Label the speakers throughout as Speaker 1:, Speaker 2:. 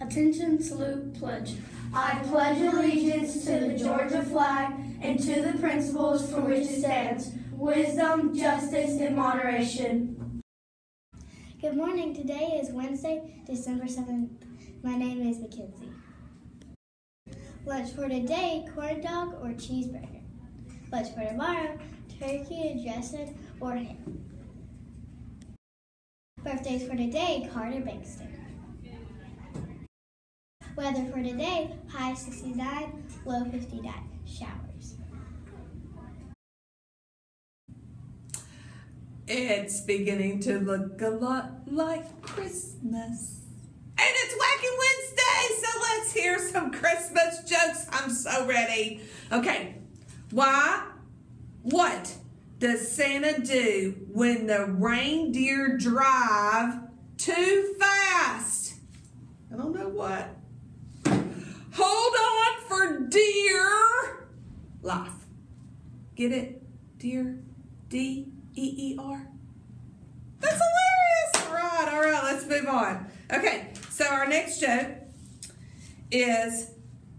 Speaker 1: Attention, salute, pledge.
Speaker 2: I pledge allegiance to the Georgia flag and to the principles for which it stands, wisdom, justice, and moderation.
Speaker 3: Good morning. Today is Wednesday, December 7th. My name is Mackenzie. Lunch for today, corn dog or cheeseburger. Lunch for tomorrow, turkey and dressing or ham. Birthdays for today, Carter Bankston. Weather for today, high 69, low 59. Showers.
Speaker 4: It's beginning to look a lot like Christmas. And it's Wacky Wednesday, so let's hear some Christmas jokes. I'm so ready. Okay, why? What does Santa do when the reindeer drive too fast? I don't know what. Hold on for dear life. Get it? Dear D E E R. That's hilarious. All right, all right, let's move on. Okay, so our next joke is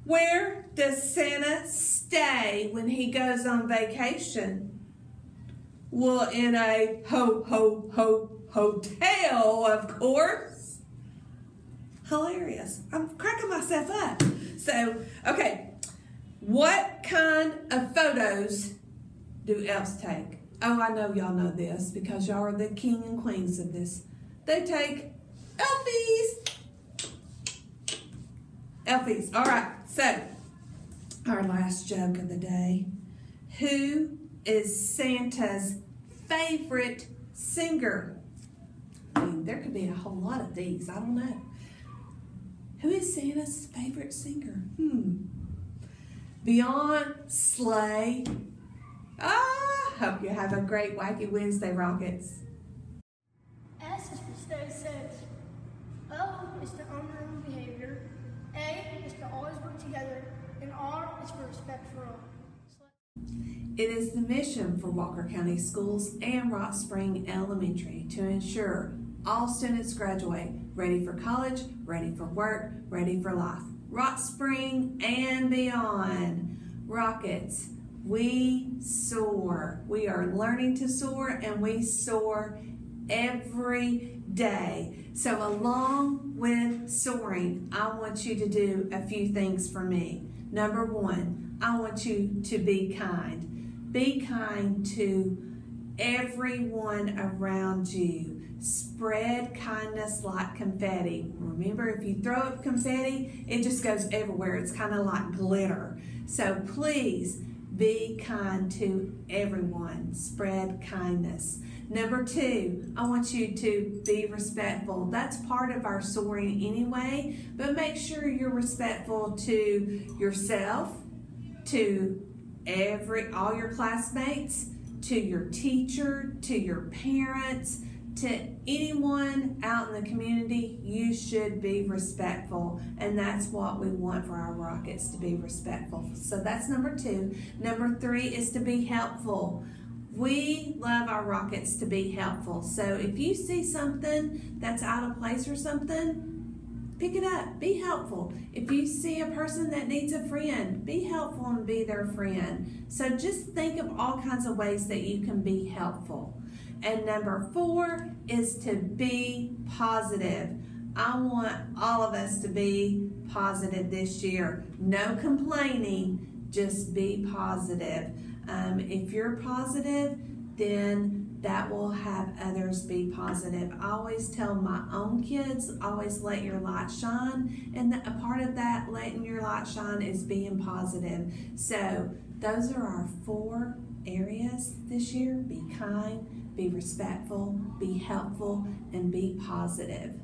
Speaker 4: where does Santa stay when he goes on vacation? Well, in a ho ho ho hotel, of course. Hilarious. I'm cracking myself up. So, okay, what kind of photos do elves take? Oh, I know y'all know this because y'all are the king and queens of this. They take elfies. Elfies. All right. So, our last joke of the day. Who is Santa's favorite singer? I mean, there could be a whole lot of these. I don't know. Who is Santa's favorite singer? Hmm. Beyond Slay. Ah, hope you have a great Wacky Wednesday, Rockets.
Speaker 1: S is for stay safe. O is for honoring behavior. A is to always work together. And R is for respect for all.
Speaker 4: It is the mission for Walker County Schools and Rock Spring Elementary to ensure all students graduate ready for college, ready for work, ready for life. Rock Spring and beyond. Rockets, we soar. We are learning to soar and we soar every day. So, along with soaring, I want you to do a few things for me. Number one, I want you to be kind. Be kind to everyone around you. Spread kindness like confetti. Remember, if you throw up confetti, it just goes everywhere. It's kind of like glitter. So please be kind to everyone. Spread kindness. Number two, I want you to be respectful. That's part of our soaring anyway, but make sure you're respectful to yourself, to every all your classmates, to your teacher, to your parents, to anyone out in the community, you should be respectful. And that's what we want for our rockets to be respectful. So that's number two. Number three is to be helpful. We love our rockets to be helpful. So if you see something that's out of place or something, pick it up. Be helpful. If you see a person that needs a friend, be helpful and be their friend. So just think of all kinds of ways that you can be helpful. And number four is to be positive. I want all of us to be positive this year. No complaining, just be positive. Um, if you're positive, then that will have others be positive. I always tell my own kids, always let your light shine. And a part of that letting your light shine is being positive. So, those are our four areas this year be kind, be respectful, be helpful, and be positive.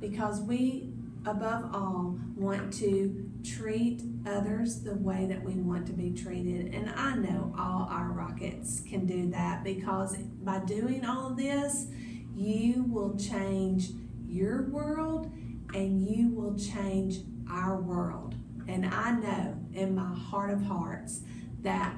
Speaker 4: Because we, above all, want to treat others the way that we want to be treated. And I know all our rockets can do that because by doing all of this, you will change your world and you will change our world. And I know in my heart of hearts that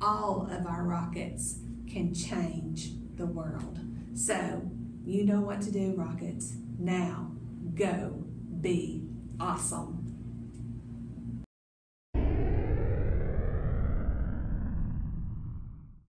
Speaker 4: all of our rockets can change the world. So, you know what to do, rockets. Now, go be awesome.